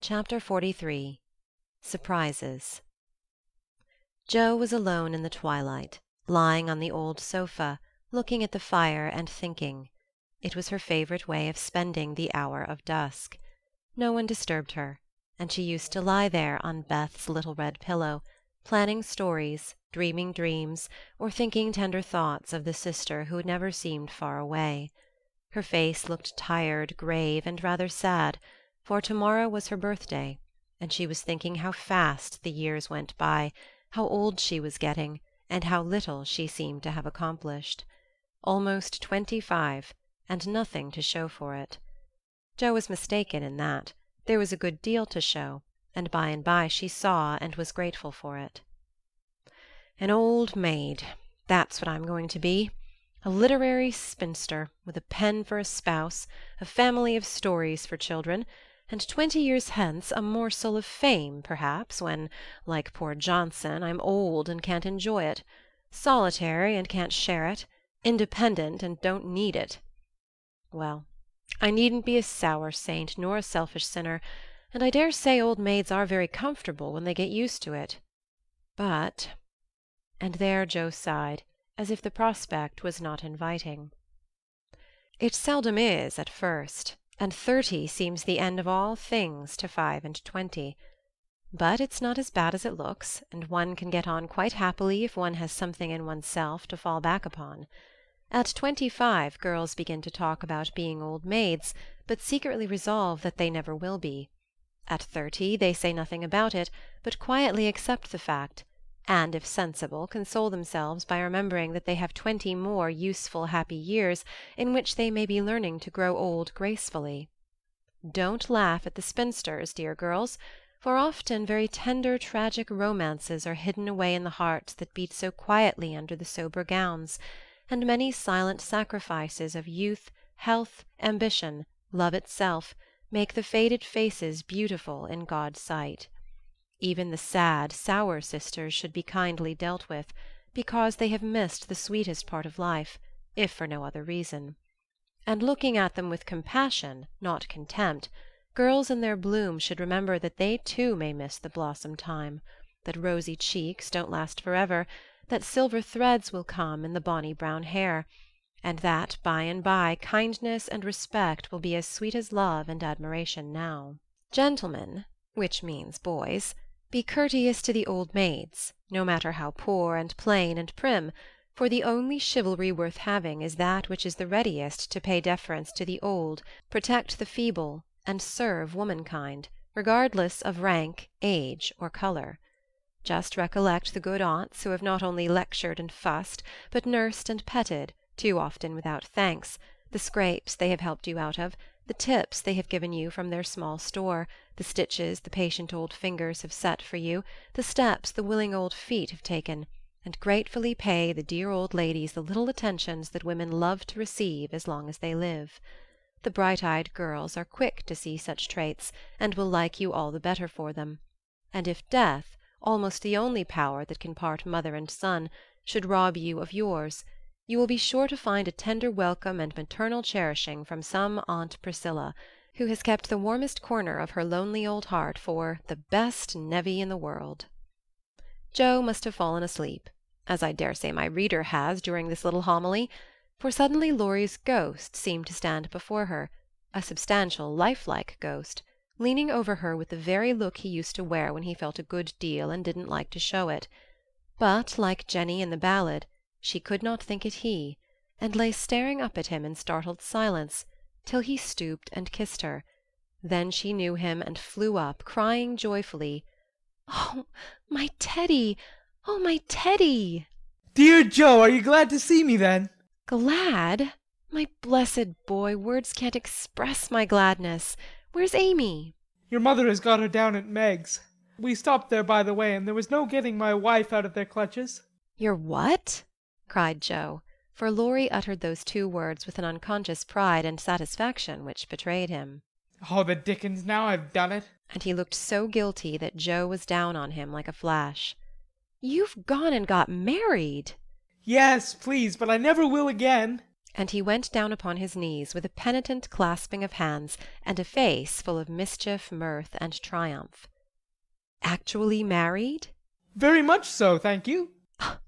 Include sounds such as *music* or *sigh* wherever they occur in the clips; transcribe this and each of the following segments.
Chapter XLIII Surprises Jo was alone in the twilight, lying on the old sofa, looking at the fire and thinking. It was her favorite way of spending the hour of dusk. No one disturbed her, and she used to lie there on Beth's little red pillow, planning stories, dreaming dreams, or thinking tender thoughts of the sister who never seemed far away. Her face looked tired, grave, and rather sad, for to morrow was her birthday, and she was thinking how fast the years went by, how old she was getting, and how little she seemed to have accomplished. Almost twenty-five, and nothing to show for it. Jo was mistaken in that; there was a good deal to show, and by and by she saw and was grateful for it. "An old maid that's what I'm going to be. A literary spinster, with a pen for a spouse, a family of stories for children, and twenty years hence a morsel of fame, perhaps, when, like poor Johnson, I'm old and can't enjoy it; solitary and can't share it; independent and don't need it. Well, I needn't be a sour saint nor a selfish sinner, and I dare say old maids are very comfortable when they get used to it. But and there Jo sighed as if the prospect was not inviting. It seldom is at first, and thirty seems the end of all things to five and twenty. But it's not as bad as it looks, and one can get on quite happily if one has something in oneself to fall back upon. At twenty-five girls begin to talk about being old maids, but secretly resolve that they never will be. At thirty they say nothing about it, but quietly accept the fact and if sensible console themselves by remembering that they have twenty more useful happy years in which they may be learning to grow old gracefully. Don't laugh at the spinsters, dear girls, for often very tender tragic romances are hidden away in the hearts that beat so quietly under the sober gowns, and many silent sacrifices of youth, health, ambition, love itself, make the faded faces beautiful in God's sight. Even the sad, sour sisters should be kindly dealt with, because they have missed the sweetest part of life, if for no other reason. And looking at them with compassion, not contempt, girls in their bloom should remember that they too may miss the blossom time, that rosy cheeks don't last forever, that silver threads will come in the bonny brown hair, and that by and by kindness and respect will be as sweet as love and admiration now. Gentlemen which means boys be courteous to the old maids, no matter how poor and plain and prim, for the only chivalry worth having is that which is the readiest to pay deference to the old, protect the feeble, and serve womankind, regardless of rank, age, or color. Just recollect the good aunts who have not only lectured and fussed, but nursed and petted, too often without thanks, the scrapes they have helped you out of, the tips they have given you from their small store, the stitches the patient old fingers have set for you, the steps the willing old feet have taken, and gratefully pay the dear old ladies the little attentions that women love to receive as long as they live. The bright-eyed girls are quick to see such traits, and will like you all the better for them. And if death, almost the only power that can part mother and son, should rob you of yours, you will be sure to find a tender welcome and maternal cherishing from some aunt Priscilla, who has kept the warmest corner of her lonely old heart for the best nevy in the world. Jo must have fallen asleep, as I dare say my reader has during this little homily, for suddenly Laurie's ghost seemed to stand before her, a substantial lifelike ghost, leaning over her with the very look he used to wear when he felt a good deal and didn't like to show it. But, like Jenny in the ballad, she could not think it he, and lay staring up at him in startled silence, till he stooped and kissed her. Then she knew him and flew up, crying joyfully, "Oh, my Teddy! Oh, my Teddy!" "Dear Jo, are you glad to see me, then?" "Glad? My blessed boy, words can't express my gladness. Where's Amy?" "Your mother has got her down at Meg's. We stopped there by the way, and there was no getting my wife out of their clutches." "Your what?" Cried Jo, for Laurie uttered those two words with an unconscious pride and satisfaction which betrayed him. "Oh, the dickens, now I've done it!" And he looked so guilty that Jo was down on him like a flash. "You've gone and got married!" "Yes, please, but I never will again." and he went down upon his knees with a penitent clasping of hands and a face full of mischief, mirth, and triumph. Actually married? Very much so, thank you.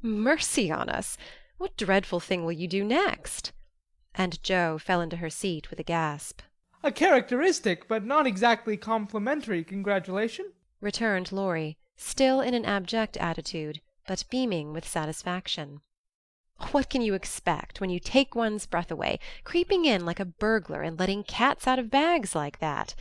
Mercy on us! What dreadful thing will you do next? And Jo fell into her seat with a gasp. A characteristic, but not exactly complimentary congratulation, returned Laurie, still in an abject attitude, but beaming with satisfaction. What can you expect when you take one's breath away, creeping in like a burglar and letting cats out of bags like that?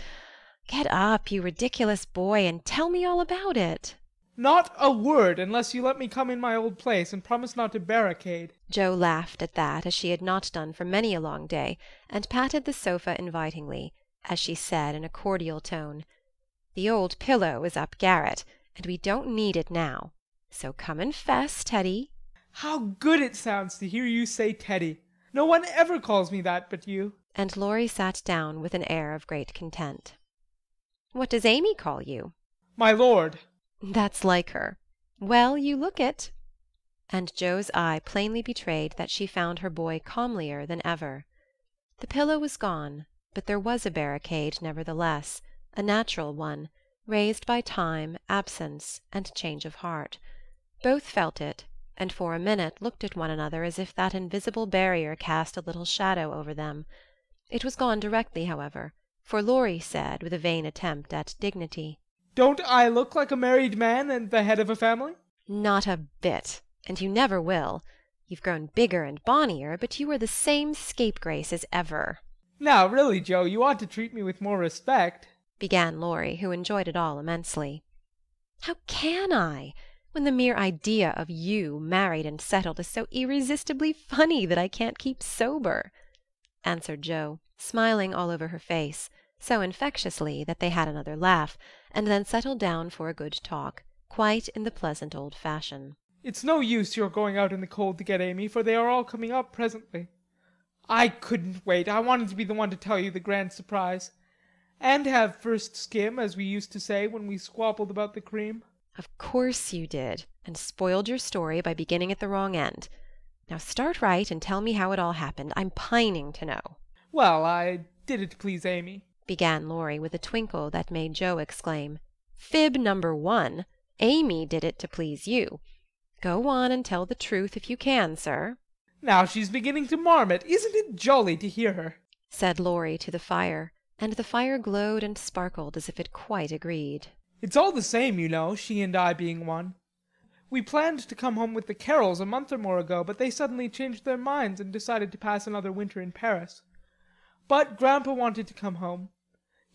Get up, you ridiculous boy, and tell me all about it. Not a word, unless you let me come in my old place and promise not to barricade. Jo laughed at that as she had not done for many a long day, and patted the sofa invitingly, as she said in a cordial tone, The old pillow is up garret, and we don't need it now. So come and fess, Teddy. How good it sounds to hear you say Teddy! No one ever calls me that but you." And Laurie sat down with an air of great content. "What does Amy call you?" "My lord." "That's like her. Well, you look it." And Jo's eye plainly betrayed that she found her boy comelier than ever. The pillow was gone, but there was a barricade nevertheless, a natural one, raised by time, absence, and change of heart. Both felt it and for a minute looked at one another as if that invisible barrier cast a little shadow over them. It was gone directly, however, for Laurie said, with a vain attempt at dignity, "Don't I look like a married man and the head of a family?" "Not a bit, and you never will. You've grown bigger and bonnier, but you are the same scapegrace as ever." "Now, really, Jo, you ought to treat me with more respect," began Laurie, who enjoyed it all immensely. "How can I? when the mere idea of you married and settled is so irresistibly funny that I can't keep sober," answered Jo, smiling all over her face, so infectiously that they had another laugh, and then settled down for a good talk, quite in the pleasant old fashion. "It's no use your going out in the cold to get Amy, for they are all coming up presently. I couldn't wait. I wanted to be the one to tell you the grand surprise. And have first skim, as we used to say when we squabbled about the cream. Of course you did, and spoiled your story by beginning at the wrong end. Now start right and tell me how it all happened. I'm pining to know." "Well, I did it to please Amy," began Laurie with a twinkle that made Jo exclaim: "Fib number one! Amy did it to please you. Go on and tell the truth if you can, sir." "Now she's beginning to marmot. Isn't it jolly to hear her?" said Laurie to the fire, and the fire glowed and sparkled as if it quite agreed. It's all the same, you know, she and I being one. We planned to come home with the Carrolls a month or more ago, but they suddenly changed their minds and decided to pass another winter in Paris. But Grandpa wanted to come home.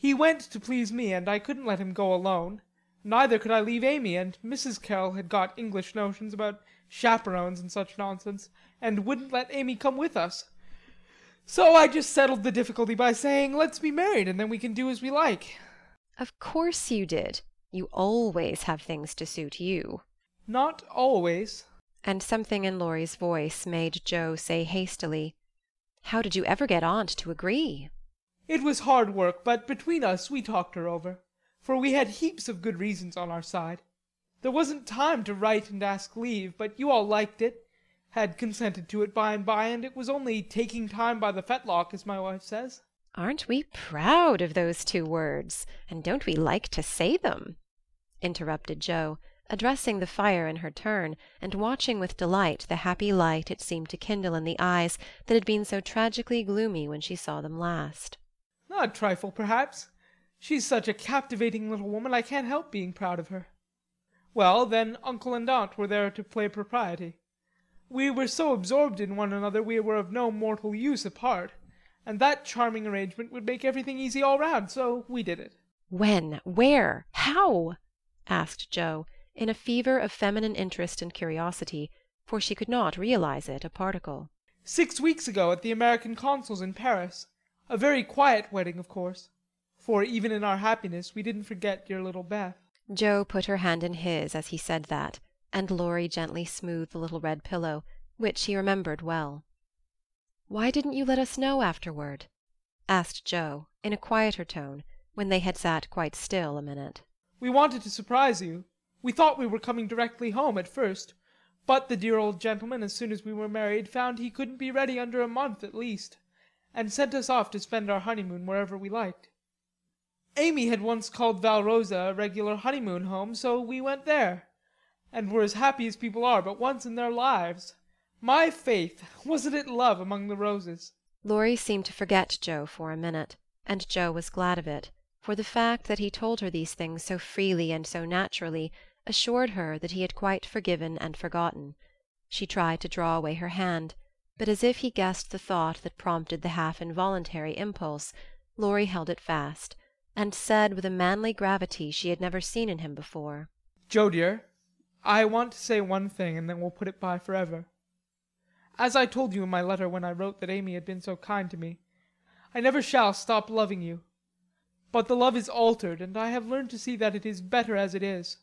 He went to please me, and I couldn't let him go alone. Neither could I leave Amy, and Mrs. Carroll had got English notions about chaperones and such nonsense, and wouldn't let Amy come with us. So I just settled the difficulty by saying, let's be married, and then we can do as we like. Of course you did. You always have things to suit you." "Not always." And something in Laurie's voice made Jo say hastily, "How did you ever get Aunt to agree?" "It was hard work, but between us we talked her over, for we had heaps of good reasons on our side. There wasn't time to write and ask leave, but you all liked it, had consented to it by and by, and it was only taking time by the fetlock, as my wife says." "Aren't we proud of those two words, and don't we like to say them!" interrupted Jo, addressing the fire in her turn, and watching with delight the happy light it seemed to kindle in the eyes that had been so tragically gloomy when she saw them last. "A trifle, perhaps. She's such a captivating little woman I can't help being proud of her. Well, then uncle and aunt were there to play propriety. We were so absorbed in one another we were of no mortal use apart, and that charming arrangement would make everything easy all round, so we did it." "When? Where? How?" asked Jo, in a fever of feminine interest and curiosity, for she could not realize it a particle. "Six weeks ago at the American consul's in Paris. A very quiet wedding, of course; for even in our happiness we didn't forget dear little Beth." Jo put her hand in his as he said that, and Laurie gently smoothed the little red pillow, which he remembered well. "Why didn't you let us know afterward?" asked Jo, in a quieter tone, when they had sat quite still a minute. We wanted to surprise you. We thought we were coming directly home at first, But the dear old gentleman, as soon as we were married, found he couldn't be ready under a month at least, and sent us off to spend our honeymoon wherever we liked. Amy had once called Valrosa a regular honeymoon home, so we went there, and were as happy as people are but once in their lives. My faith, *laughs* wasn't it love among the roses?" Laurie seemed to forget Jo for a minute, and Jo was glad of it, for the fact that he told her these things so freely and so naturally assured her that he had quite forgiven and forgotten. She tried to draw away her hand, but as if he guessed the thought that prompted the half involuntary impulse, Laurie held it fast, and said with a manly gravity she had never seen in him before: "Jo dear, I want to say one thing, and then we'll put it by forever. As I told you in my letter when I wrote that Amy had been so kind to me, I never shall stop loving you. But the love is altered, and I have learned to see that it is better as it is.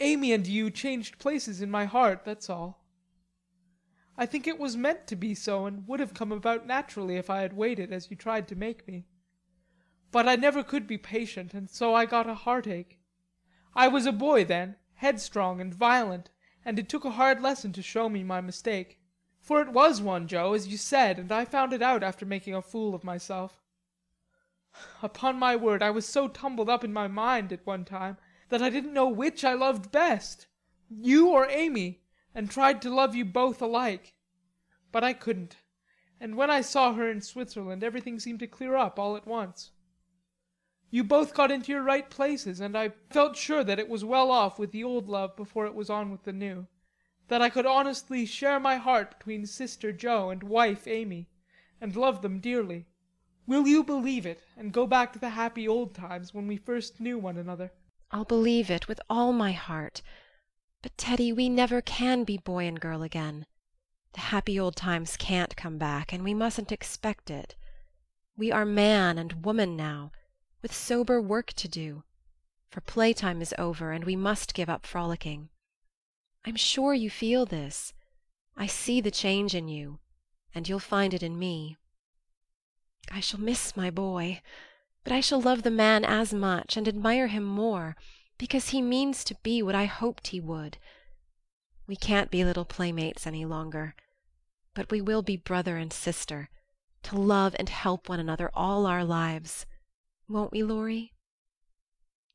Amy and you changed places in my heart, that's all. I think it was meant to be so, and would have come about naturally if I had waited as you tried to make me. But I never could be patient, and so I got a heartache. I was a boy then, headstrong and violent, and it took a hard lesson to show me my mistake. For it was one, Jo, as you said, and I found it out after making a fool of myself. Upon my word, I was so tumbled up in my mind at one time that I didn't know which I loved best, you or Amy, and tried to love you both alike. But I couldn't, and when I saw her in Switzerland everything seemed to clear up all at once. You both got into your right places, and I felt sure that it was well off with the old love before it was on with the new, that I could honestly share my heart between sister Jo and wife Amy, and love them dearly. Will you believe it, and go back to the happy old times when we first knew one another? I'll believe it with all my heart. But, Teddy, we never can be boy and girl again. The happy old times can't come back, and we mustn't expect it. We are man and woman now, with sober work to do, for playtime is over, and we must give up frolicking. I'm sure you feel this. I see the change in you, and you'll find it in me. I shall miss my boy but I shall love the man as much, and admire him more, because he means to be what I hoped he would. We can't be little playmates any longer, but we will be brother and sister, to love and help one another all our lives. Won't we, Laurie?"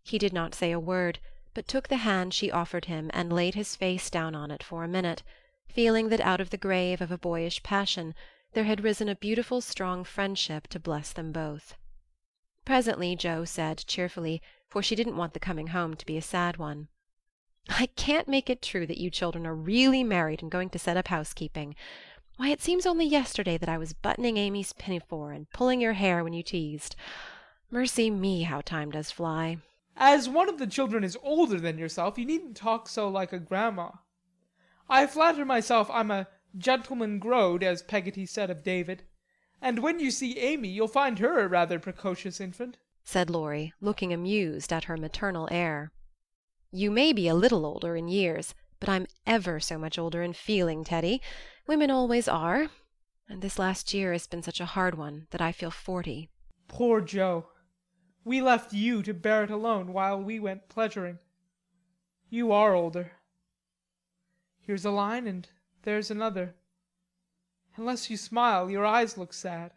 He did not say a word, but took the hand she offered him and laid his face down on it for a minute, feeling that out of the grave of a boyish passion there had risen a beautiful strong friendship to bless them both. Presently Jo said cheerfully, for she didn't want the coming home to be a sad one: "I can't make it true that you children are really married and going to set up housekeeping. Why, it seems only yesterday that I was buttoning Amy's pinafore and pulling your hair when you teased. Mercy me, how time does fly!" As one of the children is older than yourself, you needn't talk so like a grandma. I flatter myself I'm a gentleman growed, as Peggotty said of David. And when you see Amy you'll find her a rather precocious infant," said Laurie, looking amused at her maternal air. "You may be a little older in years, but I'm ever so much older in feeling, Teddy. Women always are. And this last year has been such a hard one that I feel forty." "Poor Jo. We left you to bear it alone while we went pleasuring. You are older. Here's a line and there's another. Unless you smile, your eyes look sad,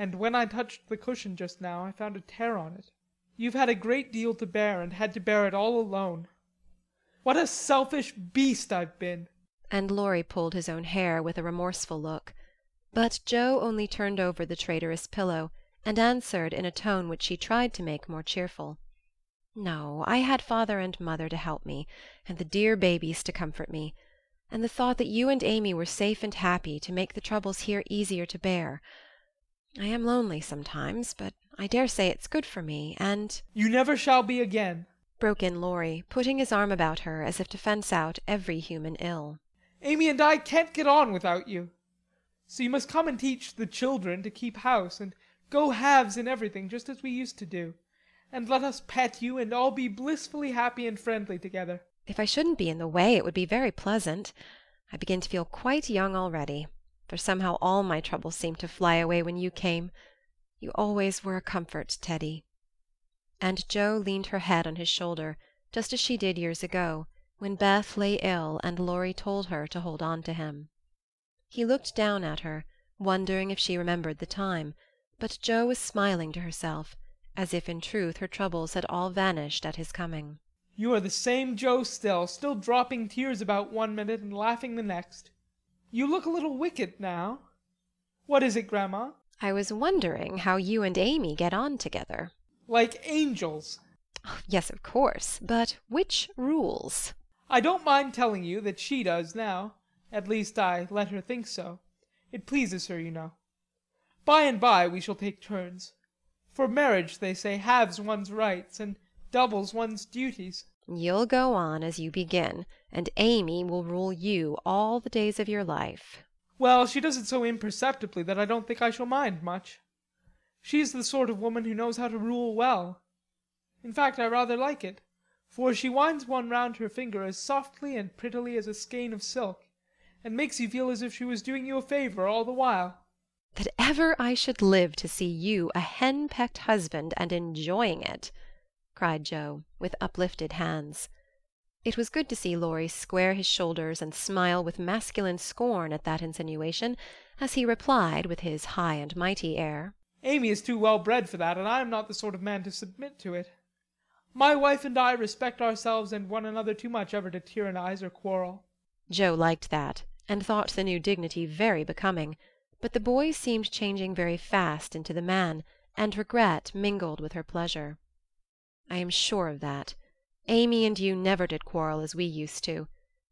and when I touched the cushion just now I found a tear on it. You've had a great deal to bear, and had to bear it all alone. What a selfish beast I've been!" And Laurie pulled his own hair with a remorseful look. But Jo only turned over the traitorous pillow, and answered in a tone which she tried to make more cheerful: "No, I had father and mother to help me, and the dear babies to comfort me and the thought that you and Amy were safe and happy to make the troubles here easier to bear. I am lonely sometimes, but I dare say it's good for me, and "You never shall be again," broke in Laurie, putting his arm about her as if to fence out every human ill. "Amy and I can't get on without you. So you must come and teach the children to keep house, and go halves in everything, just as we used to do, and let us pet you, and all be blissfully happy and friendly together. If I shouldn't be in the way it would be very pleasant. I begin to feel quite young already, for somehow all my troubles seemed to fly away when you came. You always were a comfort, Teddy." And Jo leaned her head on his shoulder, just as she did years ago, when Beth lay ill and Laurie told her to hold on to him. He looked down at her, wondering if she remembered the time, but Jo was smiling to herself, as if in truth her troubles had all vanished at his coming. You are the same Jo still, still dropping tears about one minute and laughing the next. You look a little wicked now. What is it, Grandma? I was wondering how you and Amy get on together. Like angels. *sighs* Yes, of course. But which rules? I don't mind telling you that she does now. At least I let her think so. It pleases her, you know. By and by we shall take turns. For marriage, they say, halves one's rights and doubles one's duties. You'll go on as you begin, and Amy will rule you all the days of your life. Well, she does it so imperceptibly that I don't think I shall mind much. She's the sort of woman who knows how to rule well. In fact, I rather like it for she winds one round her finger as softly and prettily as a skein of silk, and makes you feel as if she was doing you a favor all the while. That ever I should live to see you a hen-pecked husband and enjoying it!" Cried Jo, with uplifted hands. It was good to see Laurie square his shoulders and smile with masculine scorn at that insinuation, as he replied with his high and mighty air: "Amy is too well bred for that, and I am not the sort of man to submit to it. My wife and I respect ourselves and one another too much ever to tyrannize or quarrel." Jo liked that, and thought the new dignity very becoming; but the boy seemed changing very fast into the man, and regret mingled with her pleasure. "I am sure of that. Amy and you never did quarrel as we used to.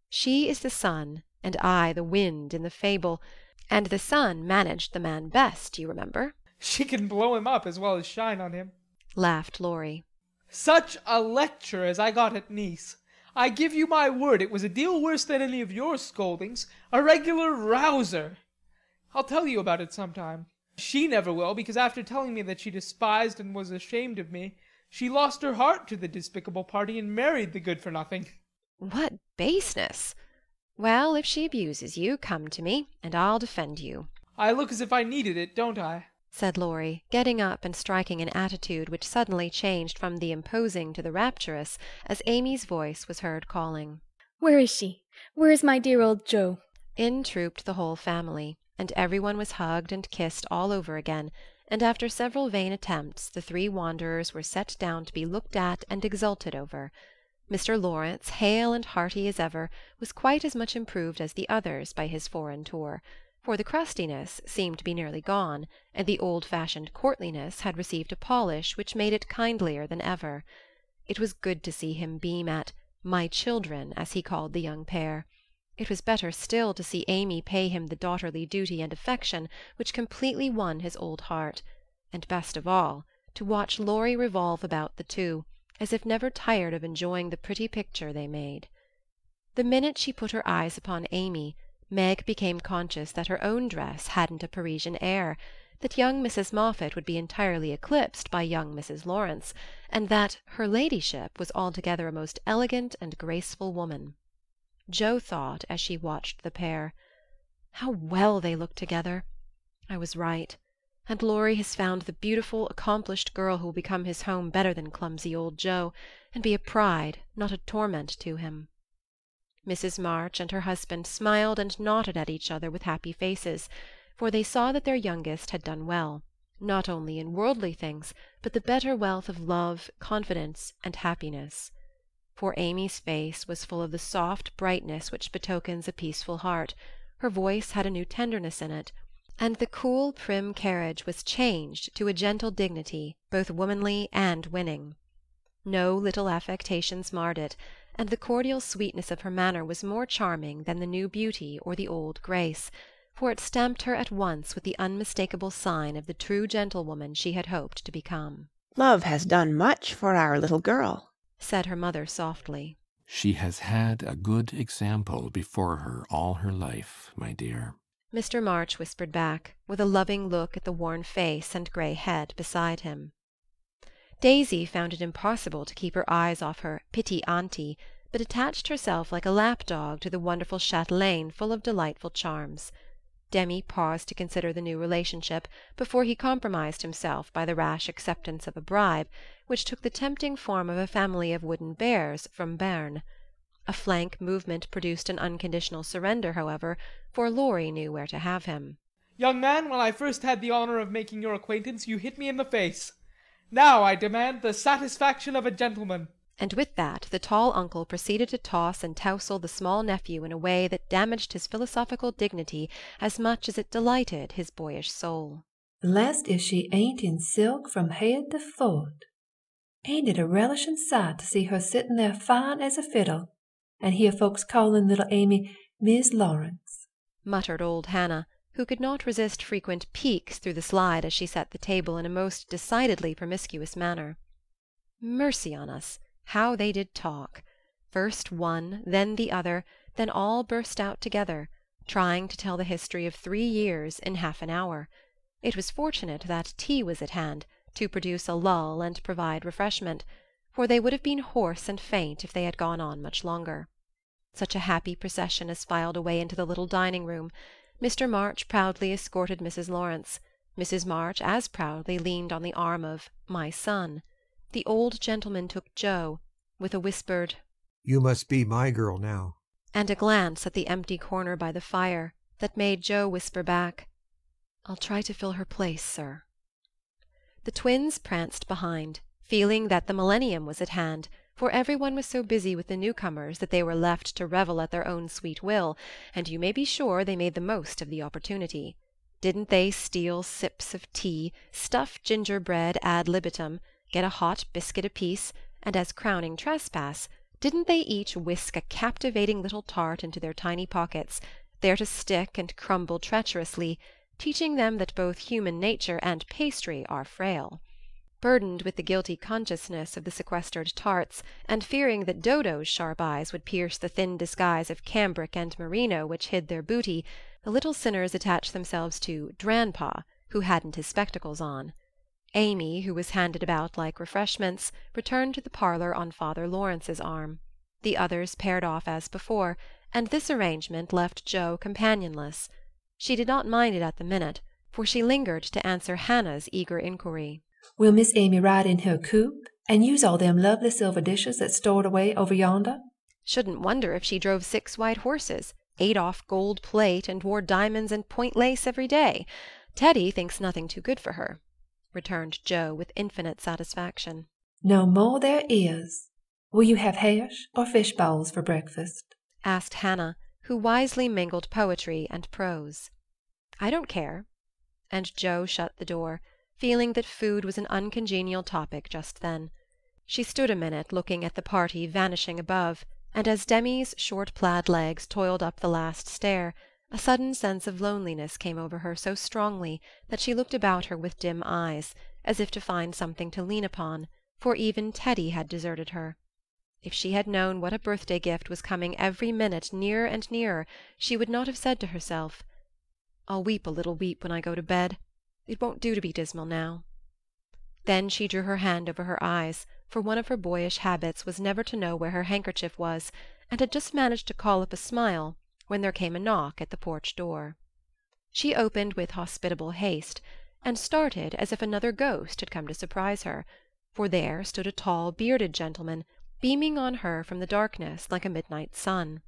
She is the sun, and I the wind in the fable, and the sun managed the man best, you remember." "She can blow him up as well as shine on him," laughed Laurie. Such a lecture as I got at Nice! I give you my word it was a deal worse than any of your scoldings, a regular rouser. I'll tell you about it some time. She never will, because after telling me that she despised and was ashamed of me, she lost her heart to the despicable party and married the good for nothing." "What baseness! Well, if she abuses you, come to me, and I'll defend you." "I look as if I needed it, don't I?" said Laurie, getting up and striking an attitude which suddenly changed from the imposing to the rapturous as Amy's voice was heard calling. "Where is she? Where is my dear old Jo?" In trooped the whole family, and every one was hugged and kissed all over again, and after several vain attempts the three wanderers were set down to be looked at and exulted over. Mr. Lawrence, hale and hearty as ever, was quite as much improved as the others by his foreign tour for the crustiness seemed to be nearly gone, and the old-fashioned courtliness had received a polish which made it kindlier than ever. It was good to see him beam at "my children," as he called the young pair. It was better still to see Amy pay him the daughterly duty and affection which completely won his old heart; and best of all, to watch Laurie revolve about the two, as if never tired of enjoying the pretty picture they made. The minute she put her eyes upon Amy Meg became conscious that her own dress hadn't a Parisian air, that young Mrs. Moffatt would be entirely eclipsed by young Mrs. Lawrence, and that "her ladyship" was altogether a most elegant and graceful woman. Jo thought, as she watched the pair, "How well they look together! I was right; and Laurie has found the beautiful, accomplished girl who will become his home better than clumsy old Jo, and be a pride, not a torment to him. Mrs. March and her husband smiled and nodded at each other with happy faces, for they saw that their youngest had done well, not only in worldly things, but the better wealth of love, confidence, and happiness. For Amy's face was full of the soft brightness which betokens a peaceful heart, her voice had a new tenderness in it, and the cool prim carriage was changed to a gentle dignity both womanly and winning. No little affectations marred it and the cordial sweetness of her manner was more charming than the new beauty or the old grace, for it stamped her at once with the unmistakable sign of the true gentlewoman she had hoped to become. "Love has done much for our little girl," said her mother softly. "She has had a good example before her all her life, my dear," Mr. March whispered back, with a loving look at the worn face and grey head beside him. Daisy found it impossible to keep her eyes off her petit auntie, but attached herself like a lap-dog to the wonderful chatelaine full of delightful charms. Demi paused to consider the new relationship before he compromised himself by the rash acceptance of a bribe, which took the tempting form of a family of wooden bears from Berne. A flank movement produced an unconditional surrender, however, for Laurie knew where to have him. Young man, when I first had the honor of making your acquaintance, you hit me in the face. Now I demand the satisfaction of a gentleman. And with that the tall uncle proceeded to toss and tousle the small nephew in a way that damaged his philosophical dignity as much as it delighted his boyish soul. Blessed if she ain't in silk from head to foot. Ain't it a relishin' sight to see her sittin' there fine as a fiddle, and hear folks callin' little Amy Mis' Lawrence? muttered old Hannah, who could not resist frequent peeks through the slide as she set the table in a most decidedly promiscuous manner. Mercy on us, how they did talk! First one, then the other, then all burst out together, trying to tell the history of three years in half an hour. It was fortunate that tea was at hand, to produce a lull and provide refreshment, for they would have been hoarse and faint if they had gone on much longer. Such a happy procession as filed away into the little dining-room! Mr. March proudly escorted Mrs. Lawrence. Mrs. March as proudly leaned on the arm of "my son." The old gentleman took Jo, with a whispered You must be my girl now. and a glance at the empty corner by the fire, that made Jo whisper back, "I'll try to fill her place, sir." The twins pranced behind, feeling that the millennium was at hand, for every one was so busy with the new-comers that they were left to revel at their own sweet will, and you may be sure they made the most of the opportunity. Didn't they steal sips of tea, stuff gingerbread ad libitum, get a hot biscuit apiece, and as crowning trespass, didn't they each whisk a captivating little tart into their tiny pockets, there to stick and crumble treacherously, teaching them that both human nature and pastry are frail? Burdened with the guilty consciousness of the sequestered tarts, and fearing that Dodo's sharp eyes would pierce the thin disguise of cambric and merino which hid their booty, the little sinners attached themselves to "Dranpa," who hadn't his spectacles on. Amy, who was handed about like refreshments, returned to the parlour on Father Lawrence's arm. The others paired off as before, and this arrangement left Jo companionless. She did not mind it at the minute, for she lingered to answer Hannah's eager inquiry. Will Miss Amy ride in her coupe and use all them lovely silver dishes that's stored away over yonder? Shouldn't wonder if she drove six white horses, ate off gold plate, and wore diamonds and point lace every day. Teddy thinks nothing too good for her, returned Jo with infinite satisfaction. No more there is. Will you have hash or fish balls for breakfast? asked Hannah, who wisely mingled poetry and prose. I don't care. And Jo shut the door, feeling that food was an uncongenial topic just then. She stood a minute looking at the party vanishing above, and as Demi's short plaid legs toiled up the last stair, a sudden sense of loneliness came over her so strongly that she looked about her with dim eyes, as if to find something to lean upon, for even Teddy had deserted her. If she had known what a birthday gift was coming every minute nearer and nearer, she would not have said to herself, "I'll weep a little weep when I go to bed. It won't do to be dismal now." Then she drew her hand over her eyes, for one of her boyish habits was never to know where her handkerchief was, and had just managed to call up a smile when there came a knock at the porch door. She opened with hospitable haste, and started as if another ghost had come to surprise her, for there stood a tall bearded gentleman, beaming on her from the darkness like a midnight sun.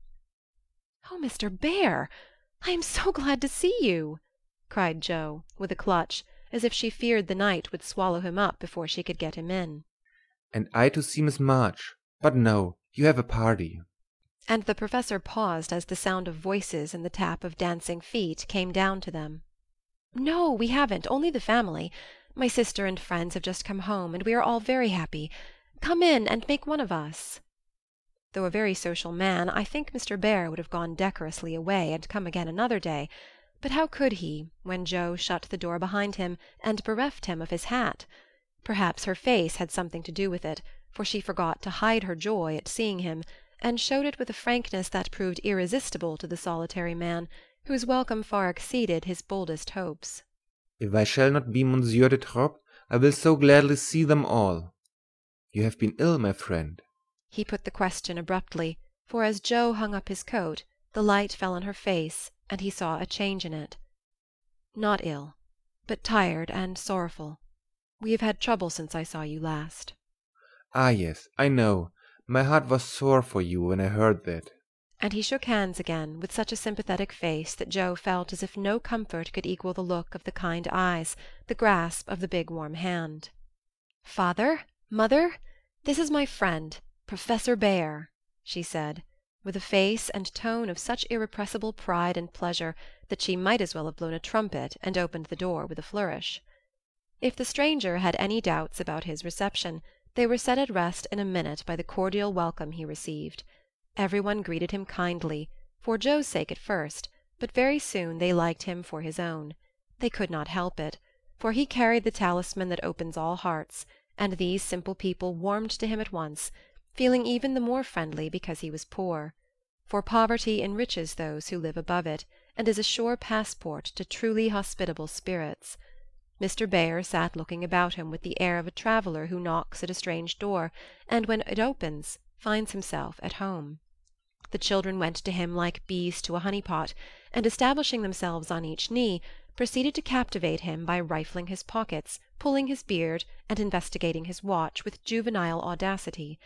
"Oh, Mr. Bhaer! I am so glad to see you!" cried Jo, with a clutch, as if she feared the night would swallow him up before she could get him in. And I to see Miss March. But no, you have a party. And the professor paused as the sound of voices and the tap of dancing feet came down to them. "No, we haven't, only the family. My sister and friends have just come home, and we are all very happy. Come in and make one of us." Though a very social man, I think Mr. Bhaer would have gone decorously away and come again another day; but how could he, when Jo shut the door behind him and bereft him of his hat? Perhaps her face had something to do with it, for she forgot to hide her joy at seeing him, and showed it with a frankness that proved irresistible to the solitary man, whose welcome far exceeded his boldest hopes. If I shall not be Monsieur de Trop, I will so gladly see them all. You have been ill, my friend. He put the question abruptly, for as Jo hung up his coat the light fell on her face and he saw a change in it. Not ill, but tired and sorrowful. We have had trouble since I saw you last. Ah, yes, I know. My heart was sore for you when I heard that. And he shook hands again, with such a sympathetic face that Jo felt as if no comfort could equal the look of the kind eyes, the grasp of the big warm hand. "Father, mother, this is my friend, Professor Bhaer," she said, with a face and tone of such irrepressible pride and pleasure that she might as well have blown a trumpet and opened the door with a flourish. If the stranger had any doubts about his reception, they were set at rest in a minute by the cordial welcome he received. Every one greeted him kindly, for Jo's sake at first, but very soon they liked him for his own. They could not help it, for he carried the talisman that opens all hearts, and these simple people warmed to him at once feeling even the more friendly because he was poor. For poverty enriches those who live above it, and is a sure passport to truly hospitable spirits. Mr. Bhaer sat looking about him with the air of a traveller who knocks at a strange door, and when it opens finds himself at home. The children went to him like bees to a honey-pot, and establishing themselves on each knee, proceeded to captivate him by rifling his pockets, pulling his beard, and investigating his watch with juvenile audacity.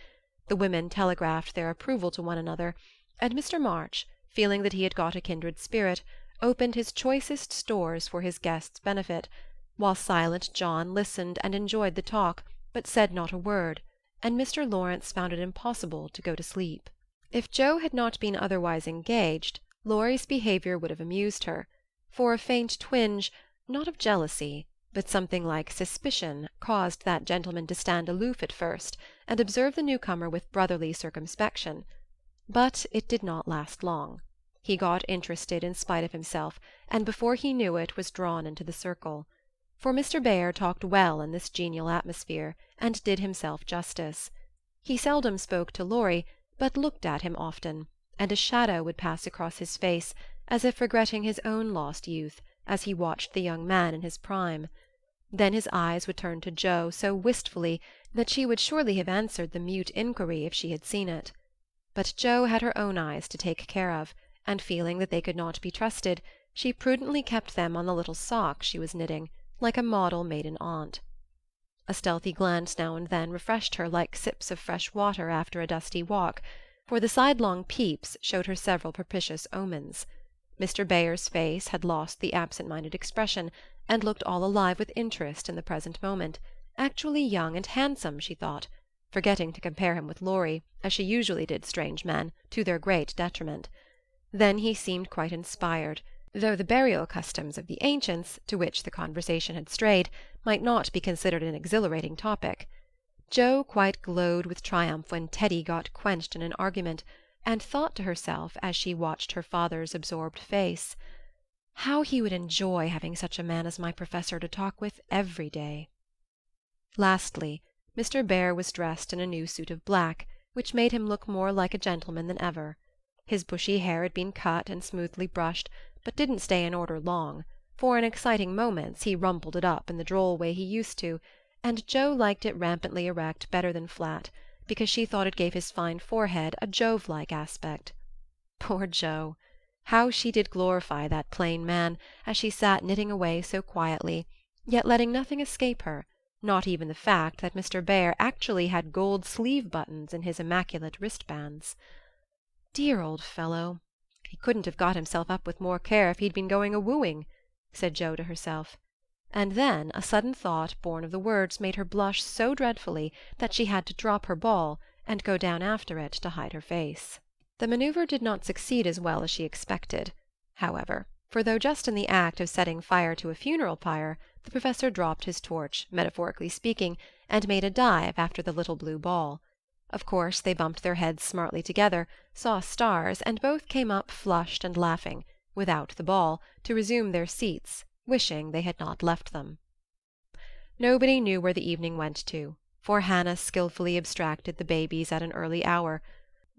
The women telegraphed their approval to one another, and Mr. March, feeling that he had got a kindred spirit, opened his choicest stores for his guest's benefit, while silent John listened and enjoyed the talk, but said not a word, and Mr. Lawrence found it impossible to go to sleep. If Jo had not been otherwise engaged, Laurie's behaviour would have amused her, for a faint twinge, not of jealousy, but something like suspicion caused that gentleman to stand aloof at first and observe the newcomer with brotherly circumspection. But it did not last long. He got interested in spite of himself, and before he knew it was drawn into the circle. For Mr. Bhaer talked well in this genial atmosphere, and did himself justice. He seldom spoke to Laurie, but looked at him often, and a shadow would pass across his face, as if regretting his own lost youth, as he watched the young man in his prime. Then his eyes would turn to Jo so wistfully that she would surely have answered the mute inquiry if she had seen it. But Jo had her own eyes to take care of, and feeling that they could not be trusted, she prudently kept them on the little sock she was knitting, like a model maiden aunt. A stealthy glance now and then refreshed her like sips of fresh water after a dusty walk, for the sidelong peeps showed her several propitious omens. Mr. Bhaer's face had lost the absent-minded expression, and looked all alive with interest in the present moment actually young and handsome, she thought, forgetting to compare him with Laurie, as she usually did strange men, to their great detriment. Then he seemed quite inspired, though the burial customs of the ancients, to which the conversation had strayed, might not be considered an exhilarating topic. Jo quite glowed with triumph when Teddy got quenched in an argument, and thought to herself, as she watched her father's absorbed face how he would enjoy having such a man as my professor to talk with every day! Lastly, Mr. Bhaer was dressed in a new suit of black, which made him look more like a gentleman than ever. His bushy hair had been cut and smoothly brushed, but didn't stay in order long, for in exciting moments he rumpled it up in the droll way he used to, and Jo liked it rampantly erect better than flat, because she thought it gave his fine forehead a Jove-like aspect. Poor Jo! How she did glorify that plain man, as she sat knitting away so quietly, yet letting nothing escape her, not even the fact that Mr. Bhaer actually had gold sleeve-buttons in his immaculate wristbands. Dear old fellow! He couldn't have got himself up with more care if he'd been going a-wooing, said Jo to herself. And then a sudden thought born of the words made her blush so dreadfully that she had to drop her ball and go down after it to hide her face. The manoeuvre did not succeed as well as she expected, however, for though just in the act of setting fire to a funeral pyre, the professor dropped his torch, metaphorically speaking, and made a dive after the little blue ball. Of course they bumped their heads smartly together, saw stars, and both came up flushed and laughing, without the ball, to resume their seats, wishing they had not left them. Nobody knew where the evening went to, for Hannah skilfully abstracted the babies at an early hour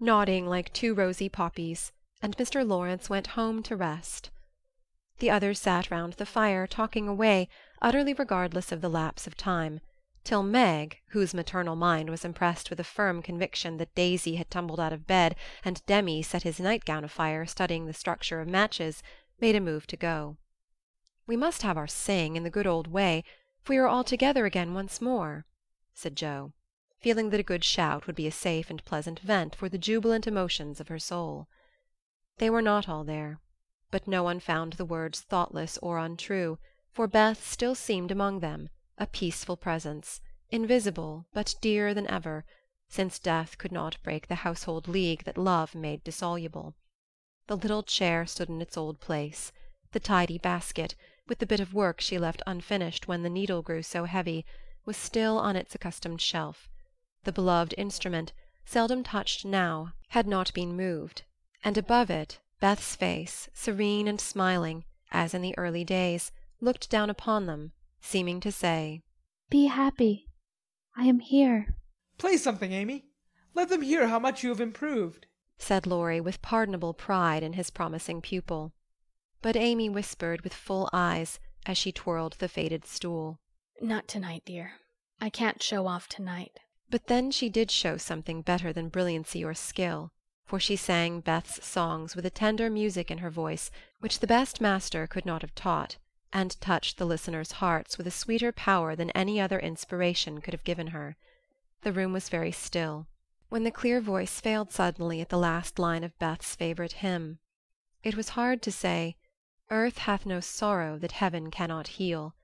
nodding like two rosy poppies, and Mr. Lawrence went home to rest. The others sat round the fire talking away, utterly regardless of the lapse of time, till Meg, whose maternal mind was impressed with a firm conviction that Daisy had tumbled out of bed and Demi set his nightgown afire studying the structure of matches, made a move to go. "We must have our sing in the good old way, if we are all together again once more," said Jo. feeling that a good shout would be a safe and pleasant vent for the jubilant emotions of her soul. They were not all there, but no one found the words thoughtless or untrue, for Beth still seemed among them, a peaceful presence, invisible but dearer than ever, since death could not break the household league that love made dissoluble. The little chair stood in its old place; the tidy basket, with the bit of work she left unfinished when the needle grew so heavy, was still on its accustomed shelf; the beloved instrument, seldom touched now, had not been moved, and above it Beth's face, serene and smiling, as in the early days, looked down upon them, seeming to say, Be happy. I am here. Play something, Amy. Let them hear how much you have improved, said Laurie with pardonable pride in his promising pupil. But Amy whispered with full eyes, as she twirled the faded stool, Not tonight, dear. I can't show off tonight. But then she did show something better than brilliancy or skill, for she sang Beth's songs with a tender music in her voice which the best master could not have taught, and touched the listeners' hearts with a sweeter power than any other inspiration could have given her. The room was very still, when the clear voice failed suddenly at the last line of Beth's favorite hymn. It was hard to say, "Earth hath no sorrow that heaven cannot heal,"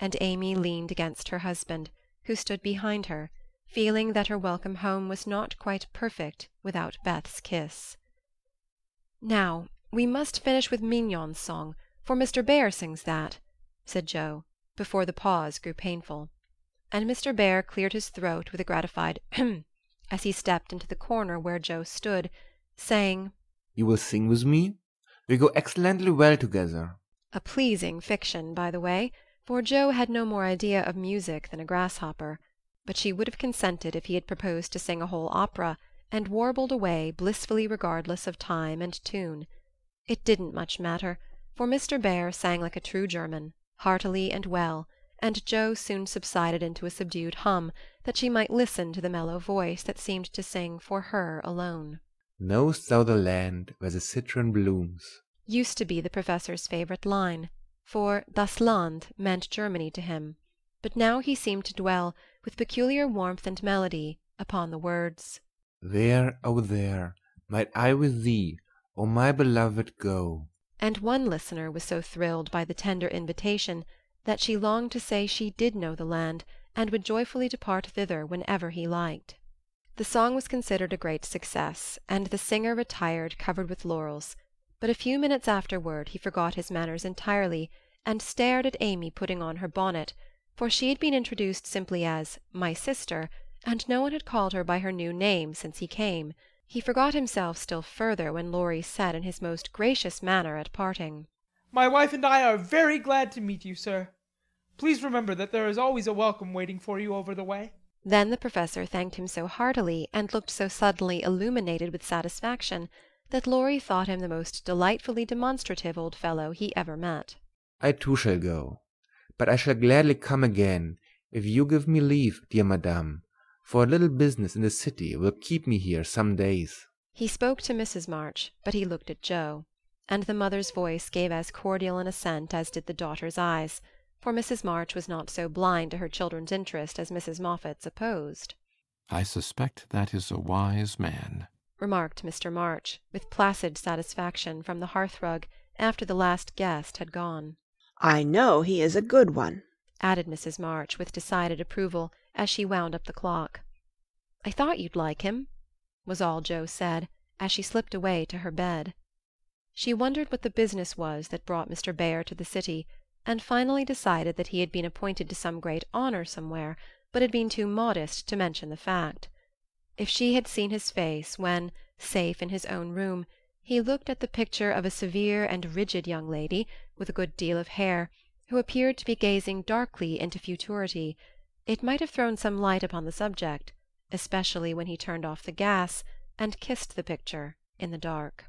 and Amy leaned against her husband, who stood behind her, feeling that her welcome home was not quite perfect without Beth's kiss. "Now we must finish with Mignon's song, for Mr. Bhaer sings that," said Jo, before the pause grew painful and Mr. Bhaer cleared his throat with a gratified "hem" as he stepped into the corner where Jo stood, saying, You will sing with me? We go excellently well together. A pleasing fiction, by the way, for Jo had no more idea of music than a grasshopper; but she would have consented if he had proposed to sing a whole opera, and warbled away blissfully regardless of time and tune. It didn't much matter, for Mr. Bhaer sang like a true German, heartily and well and Jo soon subsided into a subdued hum, that she might listen to the mellow voice that seemed to sing for her alone. Knowst thou the land where the citron blooms? used to be the professor's favorite line, for das Land meant Germany to him; but now he seemed to dwell, with peculiar warmth and melody, upon the words There, oh there, might I with thee, O my beloved, go. And one listener was so thrilled by the tender invitation that she longed to say she did know the land, and would joyfully depart thither whenever he liked. The song was considered a great success, and the singer retired covered with laurels; but a few minutes afterward he forgot his manners entirely, and stared at Amy putting on her bonnet, for she had been introduced simply as "my sister," and no one had called her by her new name since he came. He forgot himself still further when Laurie said in his most gracious manner at parting, My wife and I are very glad to meet you, sir. Please remember that there is always a welcome waiting for you over the way." Then the Professor thanked him so heartily, and looked so suddenly illuminated with satisfaction, that Laurie thought him the most delightfully demonstrative old fellow he ever met. I too shall go, but I shall gladly come again, if you give me leave, dear madame, for a little business in the city will keep me here some days. He spoke to Mrs. March, but he looked at Jo, and the mother's voice gave as cordial an assent as did the daughter's eyes for Mrs. March was not so blind to her children's interest as Mrs. Moffat supposed. I suspect that is a wise man, remarked Mr. March, with placid satisfaction, from the hearth-rug, after the last guest had gone. I know he is a good one, added Mrs. March, with decided approval, as she wound up the clock. I thought you'd like him, was all Jo said, as she slipped away to her bed. She wondered what the business was that brought Mr. Bhaer to the city and finally decided that he had been appointed to some great honor somewhere, but had been too modest to mention the fact. If she had seen his face when, safe in his own room, he looked at the picture of a severe and rigid young lady, with a good deal of hair, who appeared to be gazing darkly into futurity, it might have thrown some light upon the subject, especially when he turned off the gas and kissed the picture in the dark.